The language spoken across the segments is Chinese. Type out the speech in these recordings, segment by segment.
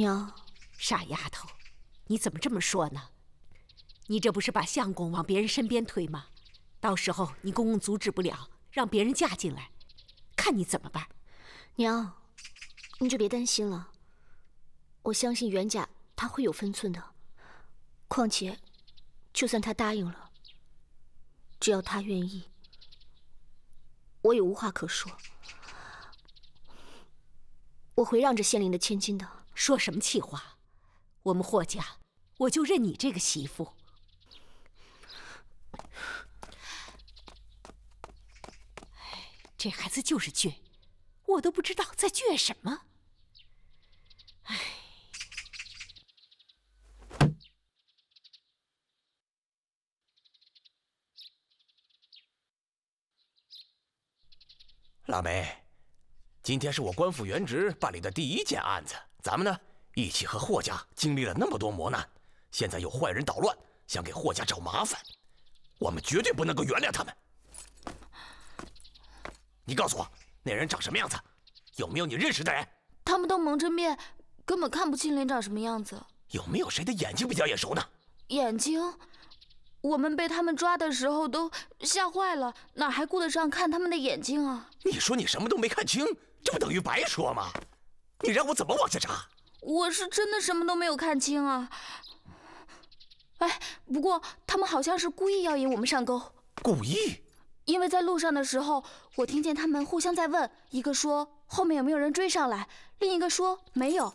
娘，傻丫头，你怎么这么说呢？你这不是把相公往别人身边推吗？到时候你公公阻止不了，让别人嫁进来，看你怎么办？娘，你就别担心了。我相信袁家他会有分寸的。况且，就算他答应了，只要他愿意，我也无话可说。我会让着县令的千金的。说什么气话？我们霍家，我就认你这个媳妇。这孩子就是倔，我都不知道在倔什么。哎，腊梅，今天是我官复原职办理的第一件案子。咱们呢，一起和霍家经历了那么多磨难，现在有坏人捣乱，想给霍家找麻烦，我们绝对不能够原谅他们。你告诉我，那人长什么样子？有没有你认识的人？他们都蒙着面，根本看不清脸长什么样子。有没有谁的眼睛比较眼熟呢？眼睛，我们被他们抓的时候都吓坏了，哪还顾得上看他们的眼睛啊？你说你什么都没看清，这不等于白说吗？你让我怎么往下查？我是真的什么都没有看清啊！哎，不过他们好像是故意要引我们上钩。故意？因为在路上的时候，我听见他们互相在问，一个说后面有没有人追上来，另一个说没有。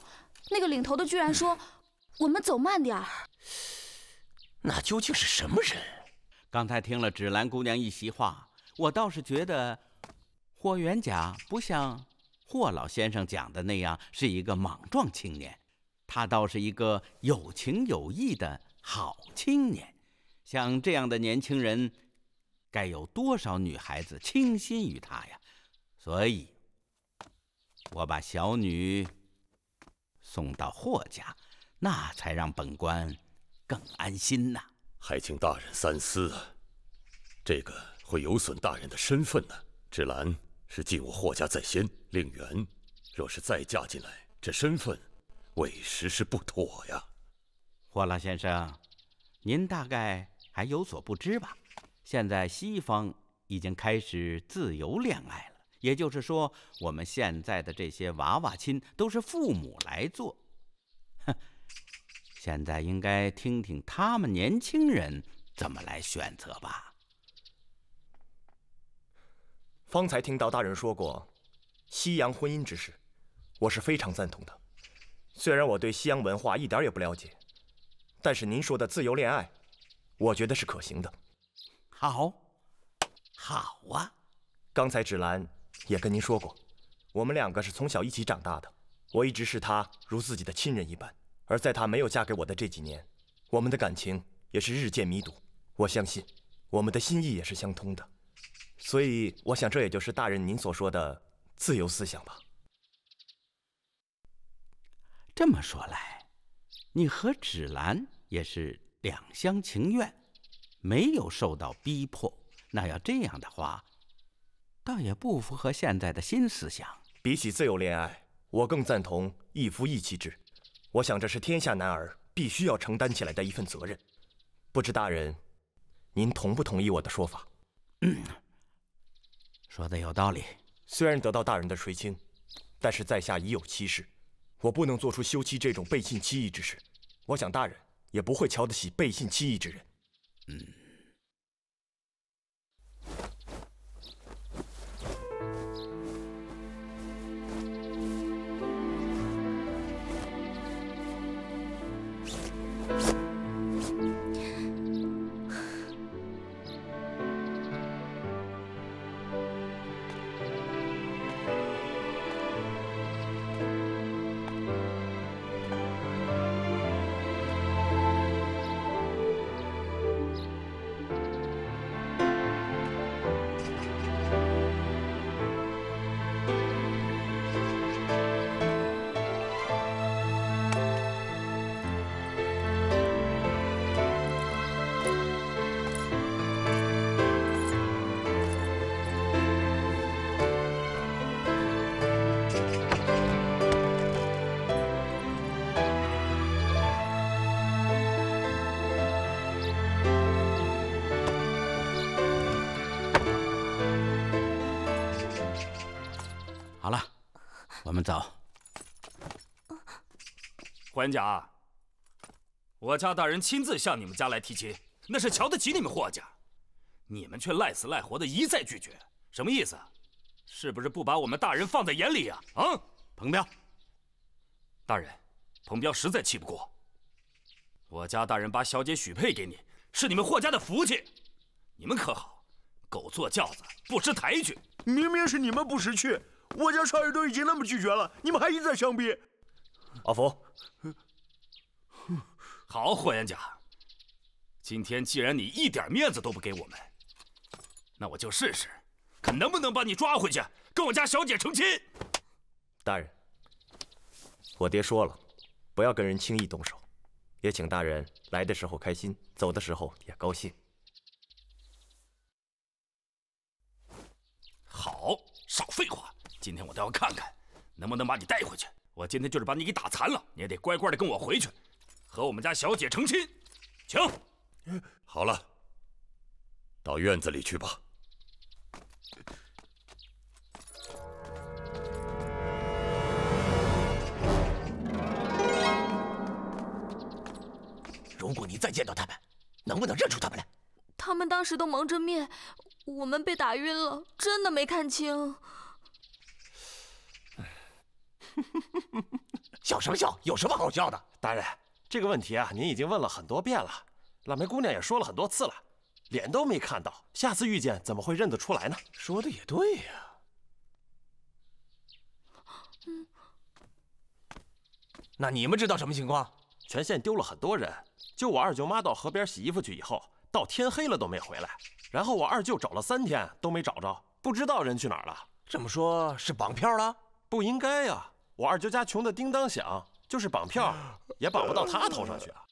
那个领头的居然说我们走慢点儿。那究竟是什么人？刚才听了芷兰姑娘一席话，我倒是觉得霍元甲不像。霍老先生讲的那样是一个莽撞青年，他倒是一个有情有义的好青年。像这样的年轻人，该有多少女孩子倾心于他呀？所以，我把小女送到霍家，那才让本官更安心呐。还请大人三思啊，这个会有损大人的身份呢。芷兰。是进我霍家在先，令媛若是再嫁进来，这身份委实是不妥呀。霍老先生，您大概还有所不知吧？现在西方已经开始自由恋爱了，也就是说，我们现在的这些娃娃亲都是父母来做。哼，现在应该听听他们年轻人怎么来选择吧。方才听到大人说过西洋婚姻之事，我是非常赞同的。虽然我对西洋文化一点也不了解，但是您说的自由恋爱，我觉得是可行的。好，好啊！刚才芷兰也跟您说过，我们两个是从小一起长大的，我一直视她如自己的亲人一般。而在她没有嫁给我的这几年，我们的感情也是日渐弥笃。我相信，我们的心意也是相通的。所以，我想这也就是大人您所说的自由思想吧。这么说来，你和芷兰也是两厢情愿，没有受到逼迫。那要这样的话，倒也不符合现在的新思想。比起自由恋爱，我更赞同一夫一妻制。我想这是天下男儿必须要承担起来的一份责任。不知大人，您同不同意我的说法？嗯。说的有道理，虽然得到大人的垂青，但是在下已有妻室，我不能做出休妻这种背信弃义之事。我想大人也不会瞧得起背信弃义之人。嗯。霍元甲，我家大人亲自向你们家来提亲，那是瞧得起你们霍家，你们却赖死赖活的一再拒绝，什么意思？是不是不把我们大人放在眼里呀？啊，彭彪，大人，彭彪实在气不过。我家大人把小姐许配给你，是你们霍家的福气，你们可好？狗坐轿子不识抬举，明明是你们不识趣，我家少爷都已经那么拒绝了，你们还一再相逼。阿福，好，霍元甲，今天既然你一点面子都不给我们，那我就试试，看能不能把你抓回去，跟我家小姐成亲。大人，我爹说了，不要跟人轻易动手，也请大人来的时候开心，走的时候也高兴。好，少废话，今天我倒要看看，能不能把你带回去。我今天就是把你给打残了，你也得乖乖的跟我回去，和我们家小姐成亲，请。好了，到院子里去吧。如果你再见到他们，能不能认出他们来？他们当时都蒙着面，我们被打晕了，真的没看清。笑什么笑？有什么好笑的？大人，这个问题啊，您已经问了很多遍了，腊梅姑娘也说了很多次了，脸都没看到，下次遇见怎么会认得出来呢？说的也对呀。嗯，那你们知道什么情况？全县丢了很多人，就我二舅妈到河边洗衣服去以后，到天黑了都没回来，然后我二舅找了三天都没找着，不知道人去哪儿了。这么说，是绑票了？不应该呀。我二舅家穷得叮当响，就是绑票也绑不到他头上去啊！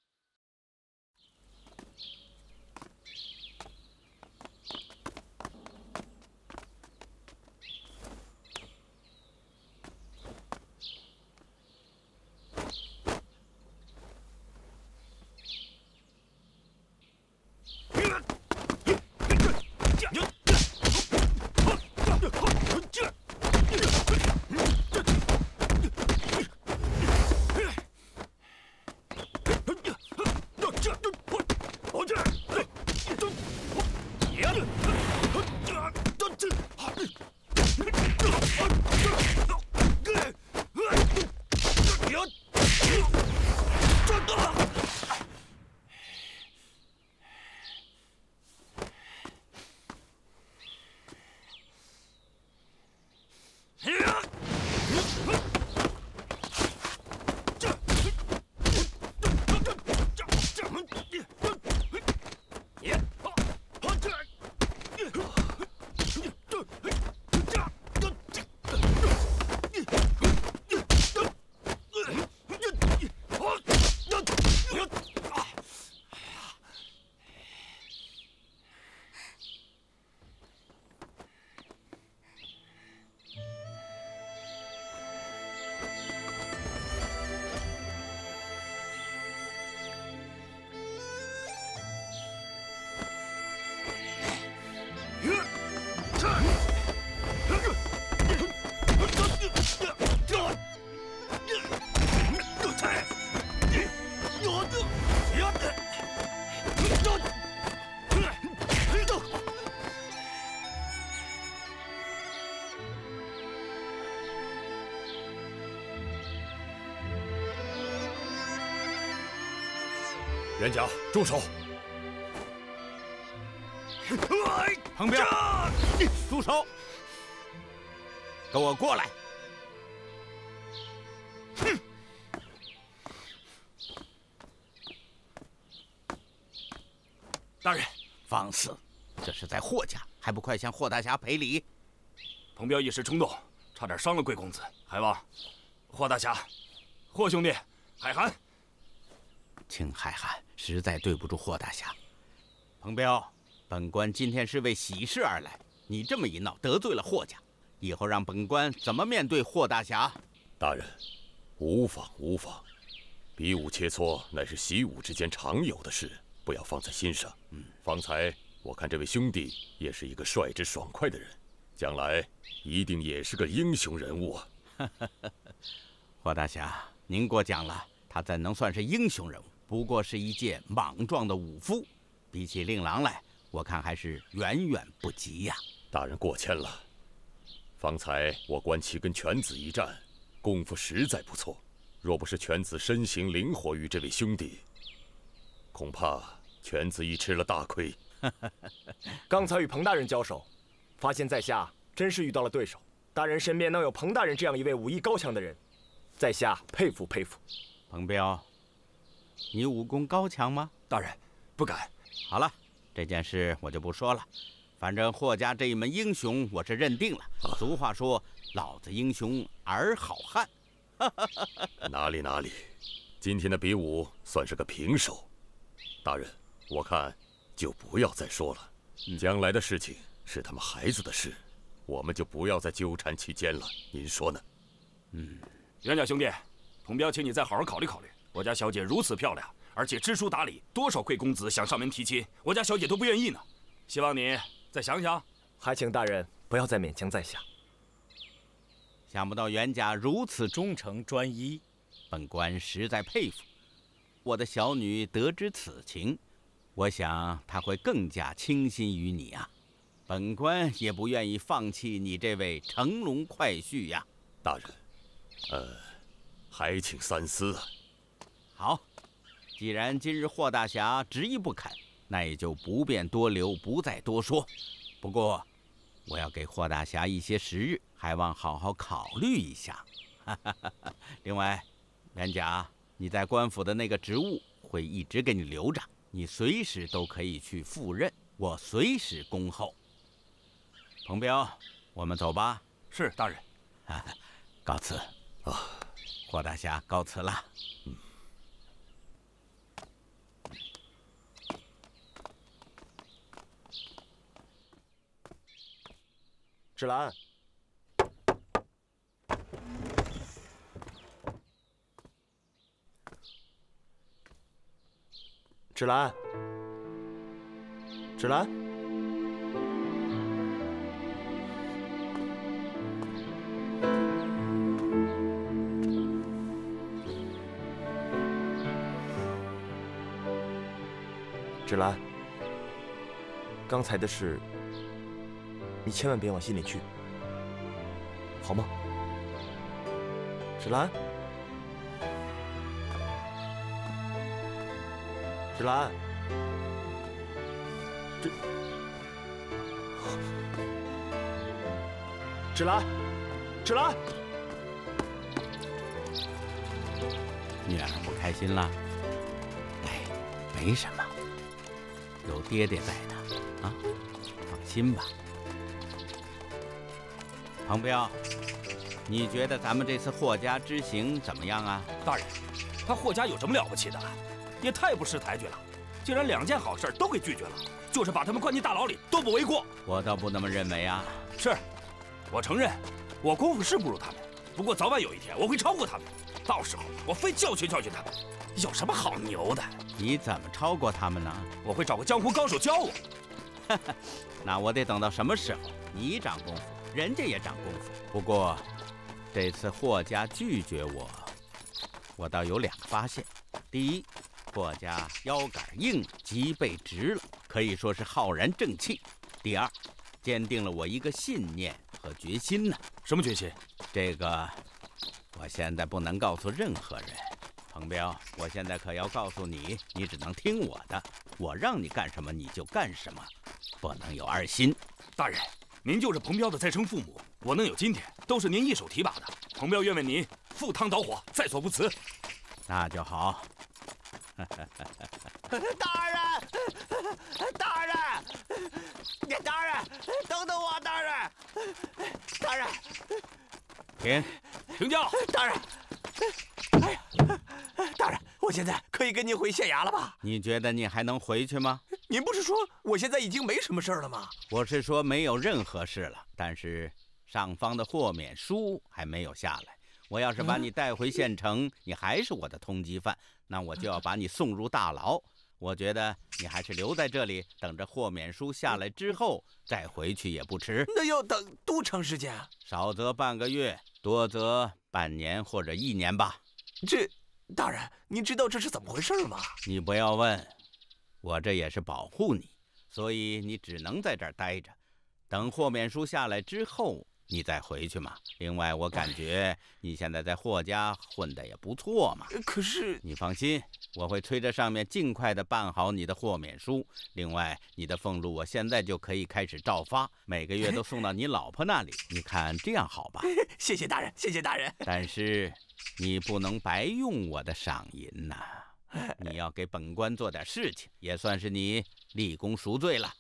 甲，住手！彭彪，住手！跟我过来！哼！大人，放肆！这是在霍家，还不快向霍大侠赔礼？彭彪一时冲动，差点伤了贵公子。还望霍大侠、霍兄弟、海涵。请海涵实在对不住霍大侠，彭彪，本官今天是为喜事而来，你这么一闹，得罪了霍家，以后让本官怎么面对霍大侠？大人，无妨无妨，比武切磋乃是习武之间常有的事，不要放在心上。嗯，方才我看这位兄弟也是一个率直爽快的人，将来一定也是个英雄人物啊。霍大侠，您过奖了。他怎能算是英雄人物？不过是一介莽撞的武夫，比起令郎来，我看还是远远不及呀。大人过谦了。方才我观其跟犬子一战，功夫实在不错。若不是犬子身形灵活于这位兄弟，恐怕犬子已吃了大亏。刚才与彭大人交手，发现在下真是遇到了对手。大人身边能有彭大人这样一位武艺高强的人，在下佩服佩服。彭彪，你武功高强吗？大人，不敢。好了，这件事我就不说了。反正霍家这一门英雄，我是认定了。俗话说，老子英雄儿好汉。哪里哪里，今天的比武算是个平手。大人，我看就不要再说了。将来的事情是他们孩子的事，我们就不要再纠缠其间了。您说呢？嗯，袁家兄弟，彭彪，请你再好好考虑考虑。我家小姐如此漂亮，而且知书达理，多少贵公子想上门提亲，我家小姐都不愿意呢。希望你再想想。还请大人不要再勉强在下。想不到袁家如此忠诚专一，本官实在佩服。我的小女得知此情，我想她会更加倾心于你啊。本官也不愿意放弃你这位乘龙快婿呀，大人。呃，还请三思啊。好，既然今日霍大侠执意不肯，那也就不便多留，不再多说。不过，我要给霍大侠一些时日。还望好好考虑一下。另外，袁甲，你在官府的那个职务会一直给你留着，你随时都可以去赴任，我随时恭候。彭彪，我们走吧。是大人。告辞。啊，霍大侠，告辞了。嗯。芷兰。芷兰，芷兰，芷兰，刚才的事，你千万别往心里去，好吗？芷兰。芷兰，芷，芷兰，芷兰，女儿不开心了？哎，没什么，有爹爹在呢，啊，放心吧。彭彪，你觉得咱们这次霍家之行怎么样啊？大人，他霍家有什么了不起的？也太不识抬举了，竟然两件好事都给拒绝了，就是把他们关进大牢里都不为过。我倒不那么认为啊。是，我承认，我功夫是不如他们，不过早晚有一天我会超过他们，到时候我非教训教训他们。有什么好牛的？你怎么超过他们呢？我会找个江湖高手教我。那我得等到什么时候？你长功夫，人家也长功夫。不过，这次霍家拒绝我，我倒有两个发现。第一。霍家腰杆硬，脊背直了，可以说是浩然正气。第二，坚定了我一个信念和决心呢。什么决心？这个，我现在不能告诉任何人。彭彪，我现在可要告诉你，你只能听我的。我让你干什么你就干什么，不能有二心。大人，您就是彭彪的再生父母，我能有今天都是您一手提拔的。彭彪愿为您赴汤蹈火，在所不辞。那就好。大人，大人，你大人，等等我，大人，大人，停，停轿，大人，哎呀，大人，我现在可以跟您回县衙了吧？你觉得你还能回去吗？您不是说我现在已经没什么事了吗？我是说没有任何事了，但是上方的豁免书还没有下来。我要是把你带回县城，你还是我的通缉犯，那我就要把你送入大牢。我觉得你还是留在这里，等着豁免书下来之后再回去也不迟。那要等多长时间啊？少则半个月，多则半年或者一年吧。这，大人，您知道这是怎么回事吗？你不要问，我这也是保护你，所以你只能在这儿待着，等豁免书下来之后。你再回去嘛。另外，我感觉你现在在霍家混得也不错嘛。可是你放心，我会催着上面尽快的办好你的豁免书。另外，你的俸禄我现在就可以开始照发，每个月都送到你老婆那里。你看这样好吧？谢谢大人，谢谢大人。但是你不能白用我的赏银呐，你要给本官做点事情，也算是你立功赎罪了。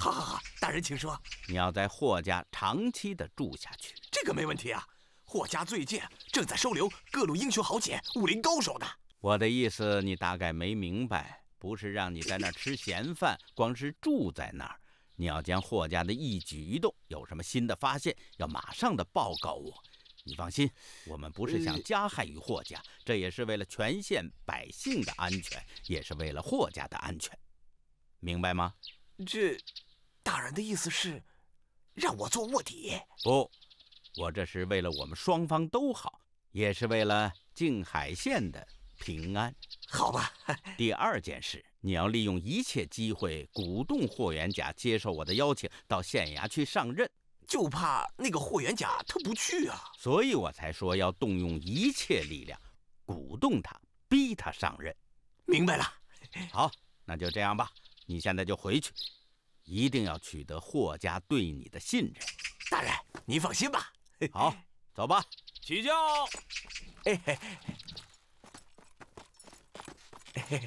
好，好，好，大人请说。你要在霍家长期的住下去，这个没问题啊。霍家最近正在收留各路英雄豪杰、武林高手呢。我的意思你大概没明白，不是让你在那儿吃闲饭，光是住在那儿。你要将霍家的一举一动，有什么新的发现，要马上的报告我。你放心，我们不是想加害于霍家，这也是为了全县百姓的安全，也是为了霍家的安全，明白吗？这。大人的意思是，让我做卧底？不，我这是为了我们双方都好，也是为了静海县的平安。好吧。第二件事，你要利用一切机会鼓动霍元甲接受我的邀请，到县衙去上任。就怕那个霍元甲他不去啊，所以我才说要动用一切力量，鼓动他，逼他上任。明白了。好，那就这样吧。你现在就回去。一定要取得霍家对你的信任，大人，您放心吧。好，走吧，起轿。嘿嘿嘿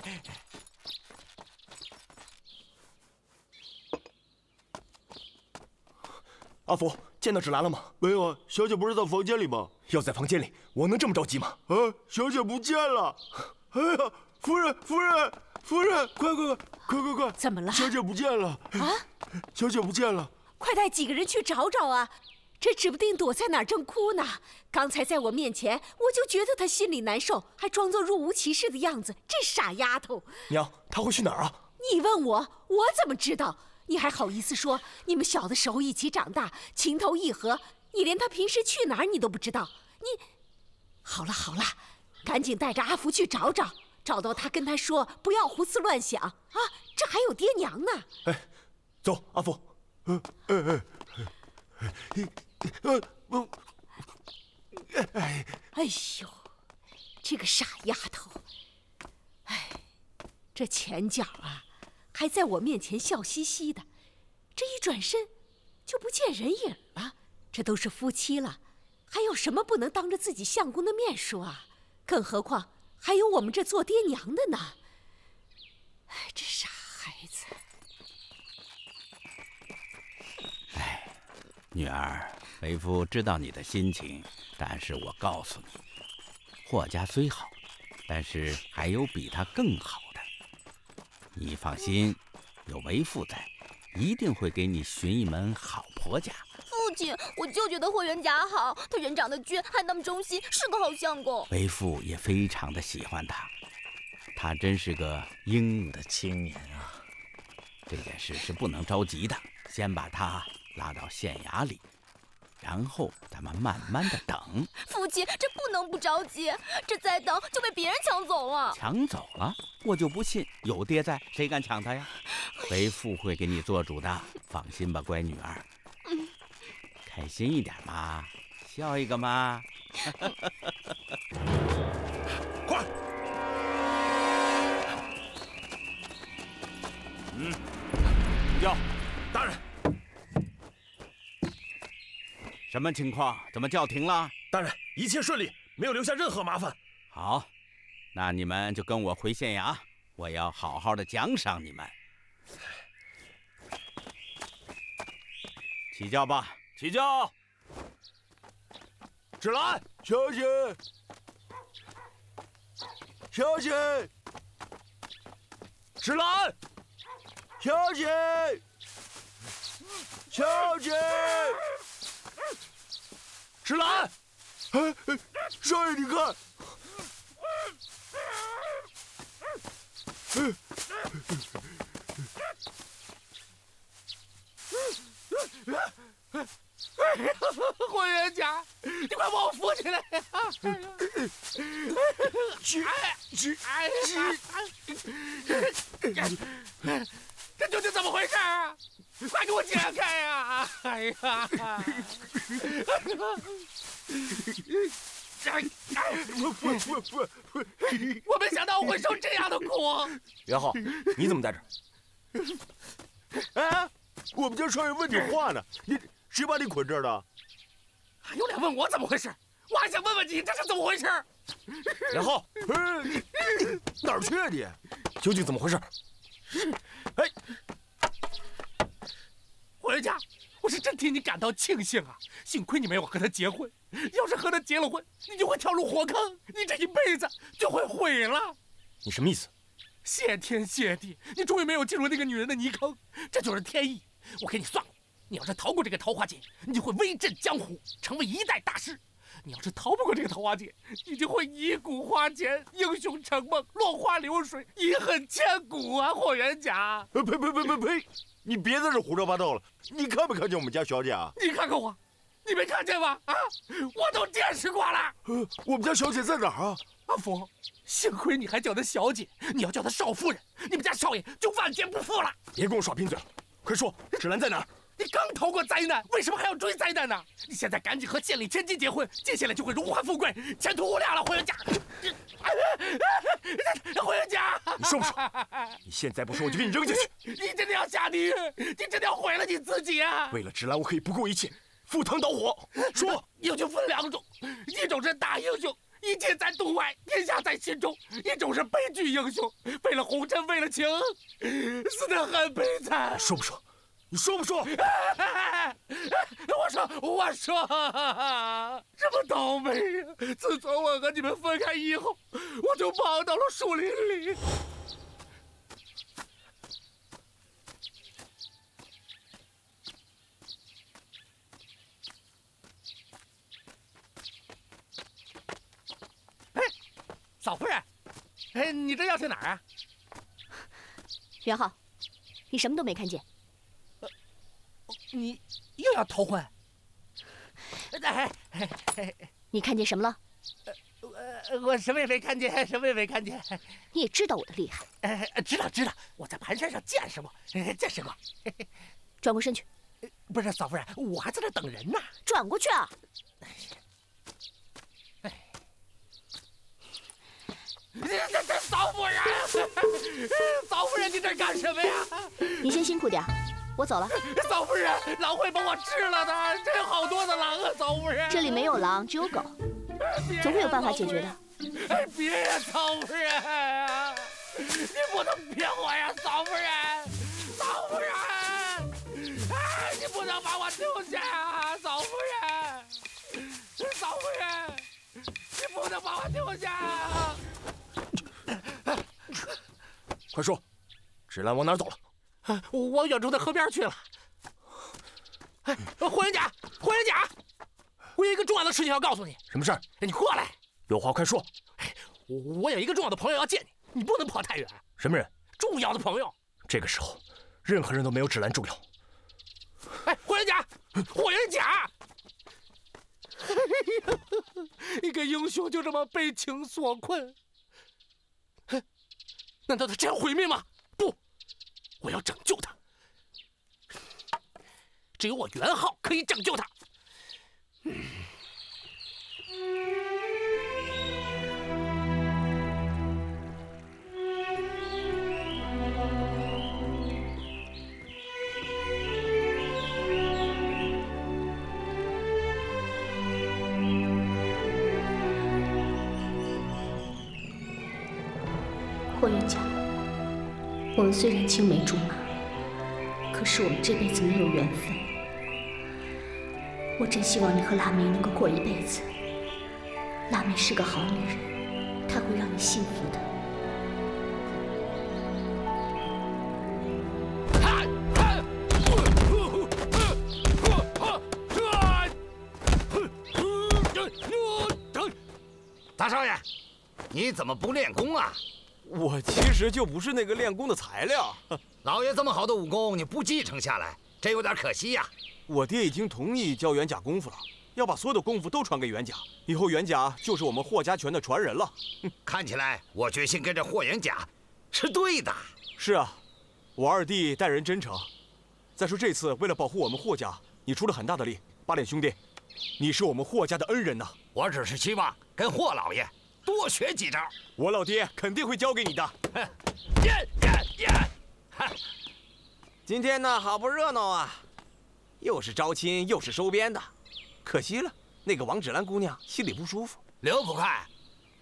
阿福，见到芷兰了吗？没有啊，小姐不是在房间里吗？要在房间里，我能这么着急吗？啊，小姐不见了！哎呀，夫人，夫人。夫人，快快快，快快快！怎么了？小姐不见了！啊，小姐不见了！快带几个人去找找啊！这指不定躲在哪儿正哭呢。刚才在我面前，我就觉得她心里难受，还装作若无其事的样子。这傻丫头！娘，她会去哪儿啊？你问我，我怎么知道？你还好意思说？你们小的时候一起长大，情投意合，你连她平时去哪儿你都不知道。你，好了好了，赶紧带着阿福去找找。找到他，跟他说不要胡思乱想啊！这还有爹娘呢。哎，走，阿福。嗯嗯嗯。呃不。哎哎呦，这个傻丫头！哎，这前脚啊，还在我面前笑嘻嘻的，这一转身就不见人影了。这都是夫妻了，还有什么不能当着自己相公的面说啊？更何况……还有我们这做爹娘的呢，哎，这傻孩子！哎，女儿，为夫知道你的心情，但是我告诉你，霍家虽好，但是还有比他更好的。你放心，有为父在，一定会给你寻一门好婆家。父亲，我就觉得霍元甲好，他人长得俊，还那么忠心，是个好相公。为父也非常的喜欢他，他真是个英武的青年啊。这件事是不能着急的，先把他拉到县衙里，然后咱们慢慢的等。父亲，这不能不着急，这再等就被别人抢走了。抢走了？我就不信，有爹在，谁敢抢他呀？为父会给你做主的，放心吧，乖女儿。嗯开心一点嘛，笑一个嘛！快！嗯，要大人，什么情况？怎么叫停了？大人，一切顺利，没有留下任何麻烦。好，那你们就跟我回县衙，我要好好的奖赏你们。起轿吧。起轿，芷兰小姐，小姐，芷兰小姐，小姐，芷兰，哎，少爷你看，霍元甲，你快把我扶起来呀！去去去！这究竟怎么回事啊？快给我解开呀！哎呀！我我我我我！我没想到我会受这样的苦。元昊，你怎么在这儿？哎，我们家少爷问你话呢，你谁把你捆这儿的？还有脸问我怎么回事？我还想问问你这是怎么回事？元昊，哪儿去啊你？究竟怎么回事？哎，霍元甲，我是真替你感到庆幸啊！幸亏你没有和他结婚，要是和他结了婚，你就会跳入火坑，你这一辈子就会毁了。你什么意思？谢天谢地，你终于没有进入那个女人的泥坑，这就是天意。我给你算过，你要是逃过这个桃花劫，你就会威震江湖，成为一代大师。你要是逃不过这个桃花劫，你就会以骨花钱，英雄成梦，落花流水，遗恨千古啊！霍元甲，呸呸呸呸呸！你别在这胡说八道了！你看没看见我们家小姐啊？你看看我，你没看见吗？啊，我都见识过了。呃，我们家小姐在哪儿啊？阿福，幸亏你还叫她小姐，你要叫她少夫人，你们家少爷就万劫不复了。别跟我耍贫嘴了，快说，芷兰在哪儿？你刚逃过灾难，为什么还要追灾难呢？你现在赶紧和县里千金结婚，接下来就会荣华富贵，前途无量了。霍元甲，霍元甲，你说不说？你现在不说，我就给你扔下去。你真的要下地狱？你真的要毁了你自己啊？为了芷兰，我可以不顾一切，赴汤蹈火。说，英雄分两种，一种是大英雄，一切在洞外，天下在心中；一种是悲剧英雄，为了红尘，为了情，死得很悲惨。说不说？你说不说？我说，我说，这么倒霉呀！自从我和你们分开以后，我就跑到了树林里。哎，嫂夫人，哎，你这要去哪儿啊？元昊，你什么都没看见。你又要逃婚？哎，你看见什么了？我我什么也没看见，什么也没看见。你也知道我的厉害？知道知道，我在盘山上见识过，见识过。转过身去。不是嫂夫人，我还在这等人呢。转过去啊！这这嫂夫人，嫂夫人，你这干什么呀？你先辛苦点。我走了，嫂夫人，狼会把我吃了的，这有好多的狼啊，嫂夫人。这里没有狼，只有狗，总会有办法解决的。哎，别呀，嫂夫人，你不能骗我呀，嫂夫人，嫂夫人，哎，你不能把我丢下啊，嫂夫人，嫂夫人，你不能把我丢下。快说，芷兰往哪走了？我往远处的河边去了。哎，霍元甲，霍元甲，我有一个重要的事情要告诉你。什么事儿？你过来。有话快说。我有一个重要的朋友要见你，你不能跑太远。什么人？重要的朋友。这个时候，任何人都没有芷兰重要。哎，霍元甲，霍元甲！哎呀，一个英雄就这么被情所困。难道他真要毁灭吗？我要拯救他，只有我袁浩可以拯救他。我们虽然青梅竹马，可是我们这辈子没有缘分。我真希望你和腊梅能够过一辈子。腊梅是个好女人，她会让你幸福的。大少爷，你怎么不练功啊？我其实就不是那个练功的材料。老爷这么好的武功，你不继承下来，真有点可惜呀。我爹已经同意教袁甲功夫了，要把所有的功夫都传给袁甲，以后袁甲就是我们霍家拳的传人了。看起来我决心跟着霍元甲是对的。是啊，我二弟待人真诚。再说这次为了保护我们霍家，你出了很大的力。八脸兄弟，你是我们霍家的恩人呐。我只是希望跟霍老爷多学几招，我老爹肯定会教给你的。耶耶耶！今天呢，好不热闹啊，又是招亲又是收编的，可惜了，那个王芷兰姑娘心里不舒服。刘捕快，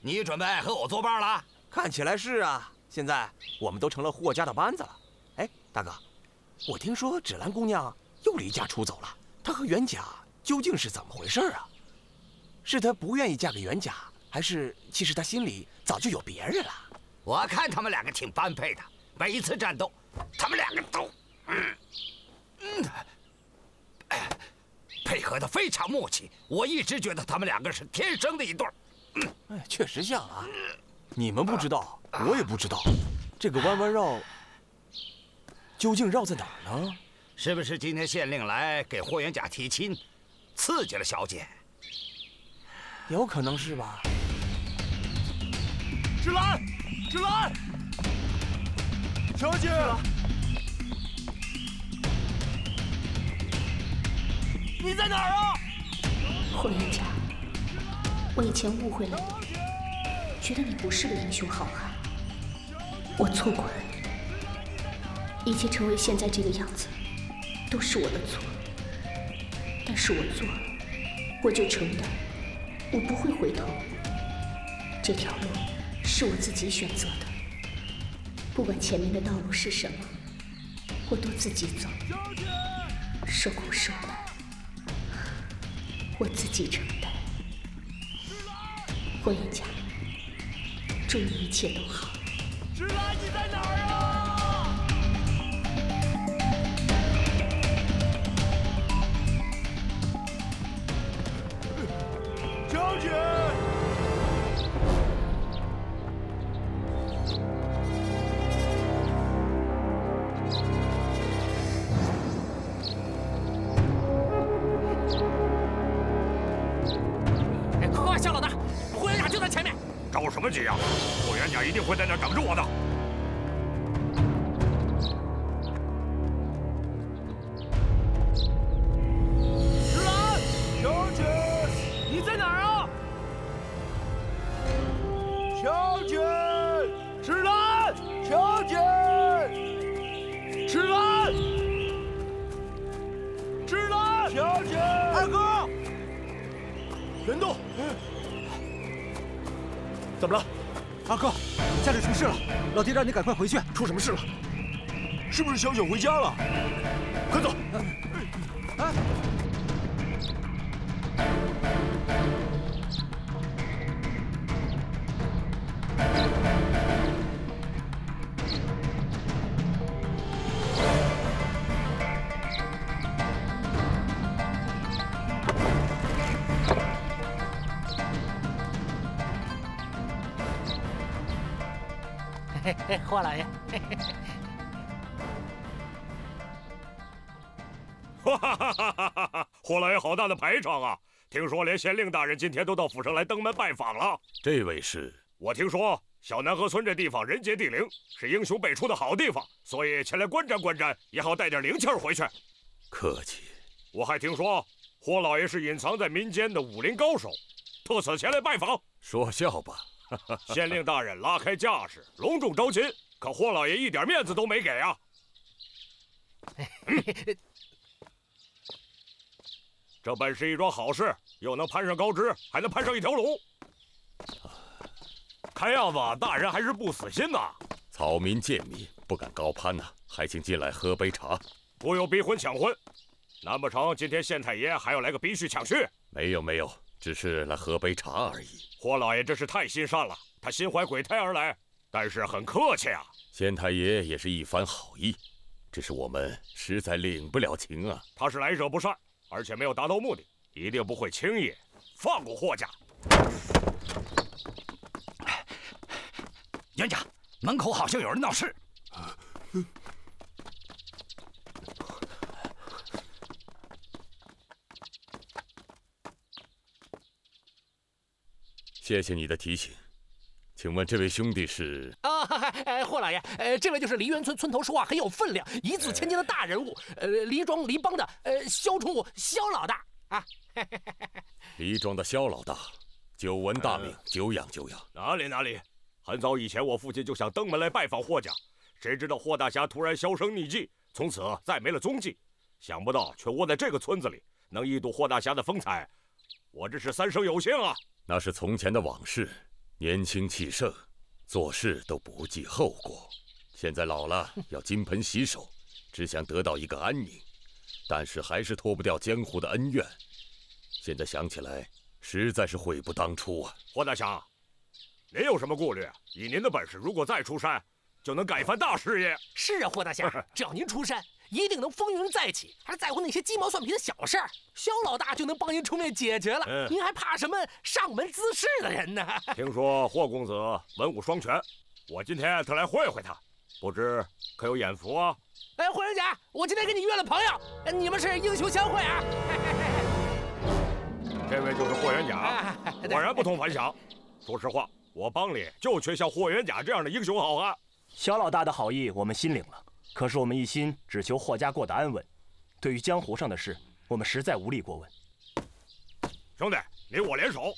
你准备和我作伴了？看起来是啊，现在我们都成了霍家的班子了。哎，大哥，我听说芷兰姑娘又离家出走了，她和袁甲究竟是怎么回事啊？是她不愿意嫁给袁甲，还是其实他心里早就有别人了？我看他们两个挺般配的，每一次战斗，他们两个都，嗯嗯，配合的非常默契。我一直觉得他们两个是天生的一对儿。哎，确实像啊。你们不知道，我也不知道，这个弯弯绕究竟绕在哪儿呢？是不是今天县令来给霍元甲提亲，刺激了小姐？有可能是吧。芷兰，芷兰，小姐，你在哪儿啊？霍元甲，我以前误会了你，觉得你不是个英雄好汉，我错过了你，一切成为现在这个样子，都是我的错。但是我做了，我就承担，我不会回头。这条路是我自己选择的，不管前面的道路是什么，我都自己走，受苦受难，我自己承担。霍元甲，祝你一切都好。芷兰，你在哪儿啊？小姐，不急呀？霍元甲一定会在那儿等着我的。你赶快回去。出什么事了？是不是小九回家了？哈哈哈哈哈哈！霍老爷好大的排场啊！听说连县令大人今天都到府上来登门拜访了。这位是？我听说小南河村这地方人杰地灵，是英雄辈出的好地方，所以前来观瞻观瞻，也好带点灵气儿回去。客气。我还听说霍老爷是隐藏在民间的武林高手，特此前来拜访。说笑吧。县令大人拉开架势，隆重招亲，可霍老爷一点面子都没给啊！这本是一桩好事，又能攀上高枝，还能攀上一条龙。看样子大人还是不死心呐。草民贱民不敢高攀呐、还请进来喝杯茶。不用逼婚抢婚，难不成今天县太爷还要来个逼婿抢婿？没有没有，只是来喝杯茶而已。霍老爷真是太心善了，他心怀鬼胎而来，但是很客气啊。县太爷也是一番好意，只是我们实在领不了情啊。他是来者不善，而且没有达到目的，一定不会轻易放过霍家。元甲，门口好像有人闹事。谢谢你的提醒，请问这位兄弟是？啊，哎，霍老爷，呃，这位就是梨园村村头说话很有分量、一字千金的大人物，呃，梨庄梨帮的呃萧崇武萧老大啊。梨庄的萧老大，久闻大名，久仰久仰。哪里哪里，很早以前我父亲就想登门来拜访霍家，谁知道霍大侠突然销声匿迹，从此再没了踪迹，想不到却窝在这个村子里，能一睹霍大侠的风采，我这是三生有幸啊！那是从前的往事，年轻气盛，做事都不计后果。现在老了，要金盆洗手，只想得到一个安宁，但是还是脱不掉江湖的恩怨。现在想起来，实在是悔不当初啊！霍大侠，您有什么顾虑？以您的本事，如果再出山，就能干一番大事业。是啊，霍大侠，只要您出山，一定能风云再起，还在乎那些鸡毛蒜皮的小事儿？萧老大就能帮您出面解决了。嗯您还怕什么上门滋事的人呢？听说霍公子文武双全，我今天特来会会他，不知可有眼福啊？哎，霍元甲，我今天跟你约了朋友，呃你们是英雄相会啊！这位就是霍元甲，果然不同凡响。说实话，我帮里就缺像霍元甲这样的英雄好汉。肖老大的好意我们心领了，可是我们一心只求霍家过得安稳，对于江湖上的事，我们实在无力过问。兄弟，你我联手，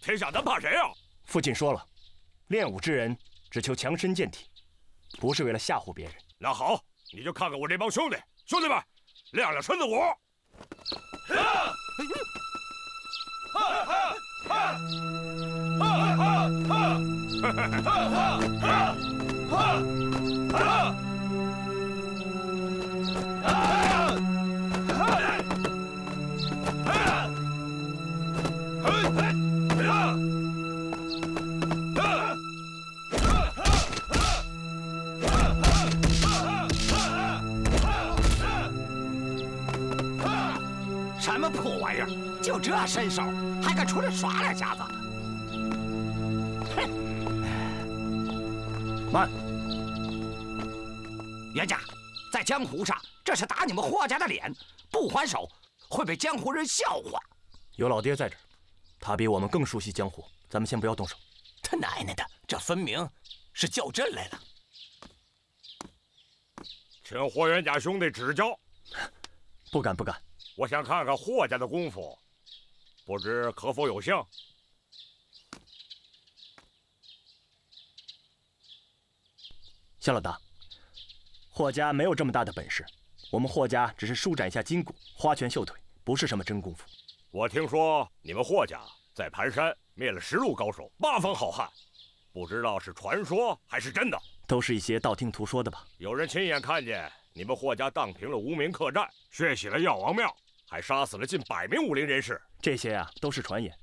天下咱怕谁啊？父亲说了，练武之人只求强身健体，不是为了吓唬别人。那好，你就看看我这帮兄弟，兄弟们，亮亮身子骨。什么破玩意儿？就这身手，还敢出来耍两下子？慢！袁家，在江湖上这是打你们霍家的脸，不还手会被江湖人笑话。有老爹在这儿，他比我们更熟悉江湖，咱们先不要动手。他奶奶的，这分明是叫阵来了。请霍元甲兄弟指教。不敢不敢，我想看看霍家的功夫，不知可否有幸？萧老大，霍家没有这么大的本事，我们霍家只是舒展一下筋骨，花拳绣腿，不是什么真功夫。我听说你们霍家在盘山灭了十路高手，八方好汉，不知道是传说还是真的。都是一些道听途说的吧？有人亲眼看见你们霍家荡平了无名客栈，血洗了药王庙，还杀死了近百名武林人士。这些啊都是传言，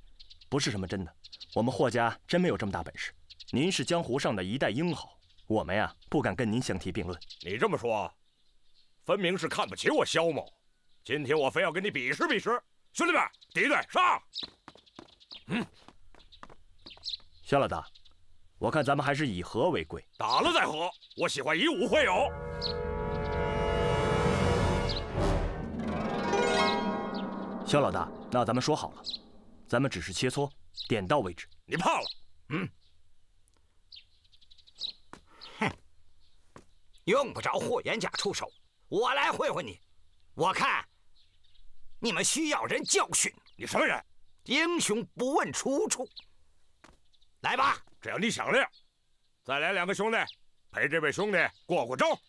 不是什么真的。我们霍家真没有这么大本事。您是江湖上的一代英豪，我们呀不敢跟您相提并论。你这么说，分明是看不起我萧某。今天我非要跟你比试比试。兄弟们，第一队上！嗯，萧老大，我看咱们还是以和为贵。打了再和，我喜欢以武会友。萧老大，那咱们说好了，咱们只是切磋，点到为止。你怕了？嗯。哼，用不着霍元甲出手，我来会会你。我看你们需要人教训。你什么人？英雄不问出处。来吧，只要你响亮，再来两个兄弟陪这位兄弟过过招。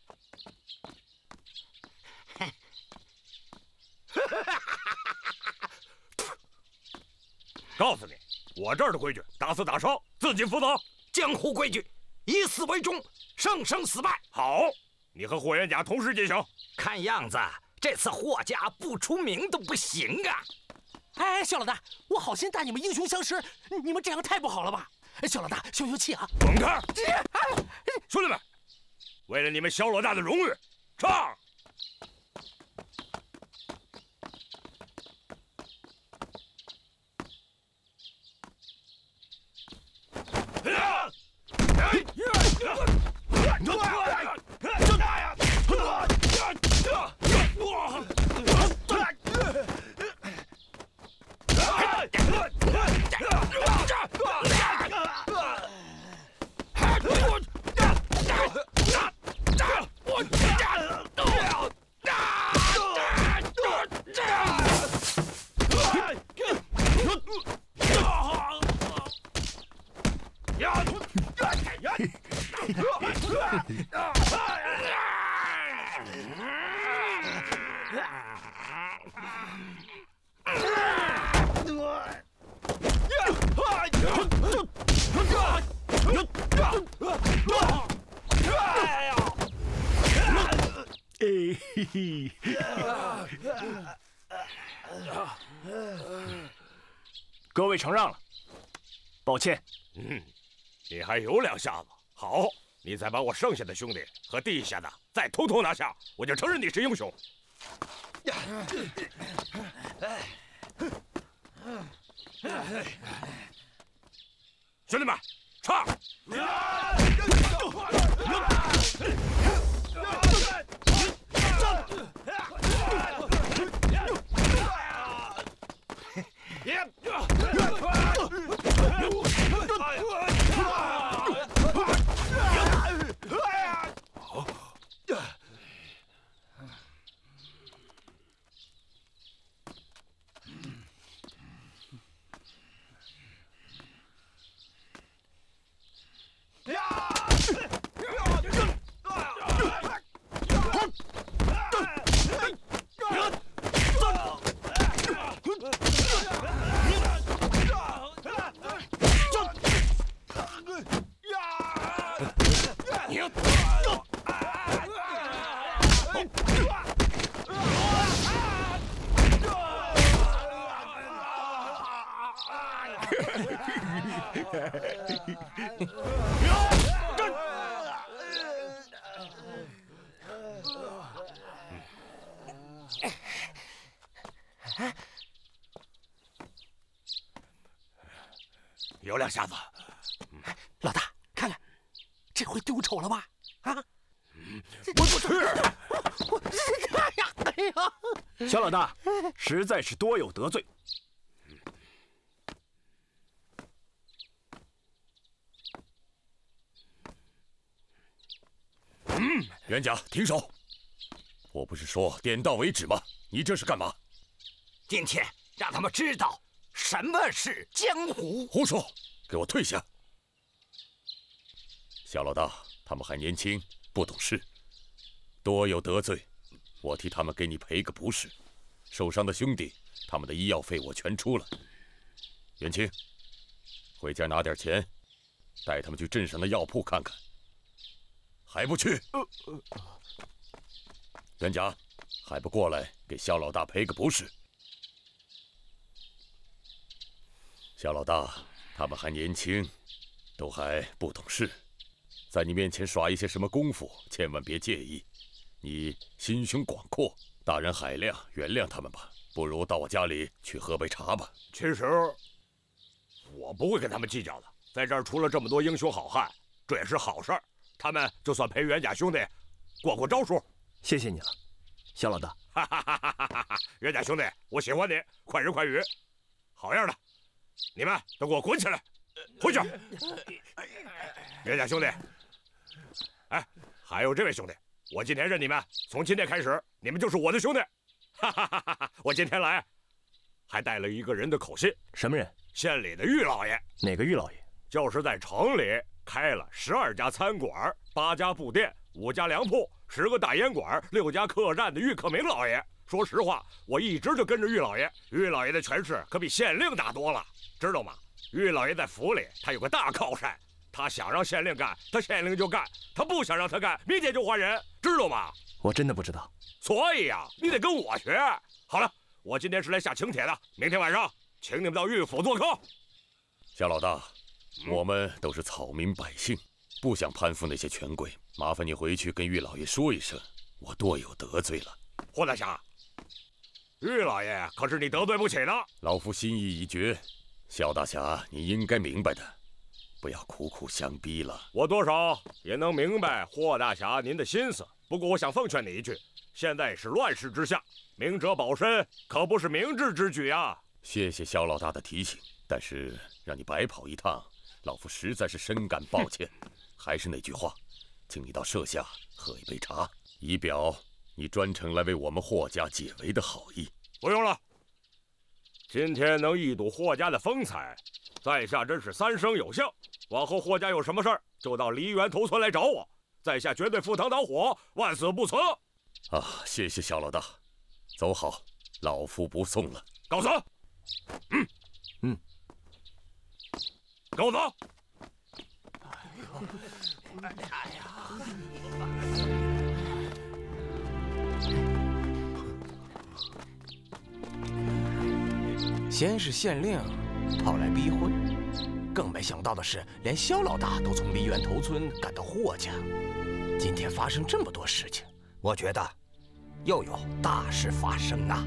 告诉你，我这儿的规矩，打死打伤自己负责。江湖规矩，以死为终，生生死败。好，你和霍元甲同时进行。看样子这次霍家不出名都不行啊！哎，小老大，我好心带你们英雄相识，你们这样太不好了吧？小老大，消消气啊！滚开！兄弟们，为了你们小老大的荣誉，唱！哎 Ah! 嘿嘿，各位承让了，抱歉。嗯，你还有两下子。好，你再把我剩下的兄弟和地下的再通通拿下，我就承认你是英雄。兄弟们，唱！有两下子，老大，看看，这回丢丑了吧？啊！我去！我看呀，哎呀！小老大，实在是多有得罪。袁甲，停手！我不是说点到为止吗？你这是干嘛？今天让他们知道什么是江湖。胡说！给我退下！小老大，他们还年轻，不懂事，多有得罪。我替他们给你赔个不是。受伤的兄弟，他们的医药费我全出了。元清，回家拿点钱，带他们去镇上的药铺看看。还不去？元甲，还不过来给肖老大赔个不是？肖老大，他们还年轻，都还不懂事，在你面前耍一些什么功夫，千万别介意。你心胸广阔，大人海量，原谅他们吧。不如到我家里去喝杯茶吧。其实我不会跟他们计较的，在这儿出了这么多英雄好汉，这也是好事儿。他们就算陪袁家兄弟过过招数。谢谢你了，肖老大。哈哈哈哈哈哈！袁家兄弟，我喜欢你，快人快语，好样的！你们都给我滚起来，回去！袁家兄弟，哎，还有这位兄弟，我今天认你们，从今天开始，你们就是我的兄弟。哈哈哈哈哈！我今天来，还带了一个人的口信。什么人？县里的玉老爷。哪个玉老爷？就是在城里开了十二家餐馆、八家布店、五家粮铺、十个大烟馆、六家客栈的玉克明老爷。说实话，我一直就跟着玉老爷。玉老爷的权势可比县令大多了，知道吗？玉老爷在府里，他有个大靠山，他想让县令干，他县令就干；他不想让他干，明天就换人，知道吗？我真的不知道。所以呀，你得跟我学。好了，我今天是来下请帖的，明天晚上请你们到玉府做客。小老大，我们都是草民百姓，不想攀附那些权贵。麻烦你回去跟玉老爷说一声，我多有得罪了。霍大侠，玉老爷可是你得罪不起的。老夫心意已决，肖大侠，你应该明白的。不要苦苦相逼了。我多少也能明白霍大侠您的心思，不过我想奉劝你一句：现在是乱世之下，明哲保身可不是明智之举啊！谢谢萧老大的提醒，但是让你白跑一趟，老夫实在是深感抱歉。还是那句话，请你到舍下喝一杯茶，以表你专程来为我们霍家解围的好意。不用了，今天能一睹霍家的风采，在下真是三生有幸。往后霍家有什么事儿，就到梨园头村来找我，在下绝对赴汤蹈火，万死不辞。啊，谢谢小老大，走好，老夫不送了，告辞。嗯嗯，跟我走。哎呀！先是县令跑来逼婚，更没想到的是，连肖老大都从梨园头村赶到霍家。今天发生这么多事情，我觉得又有大事发生啊！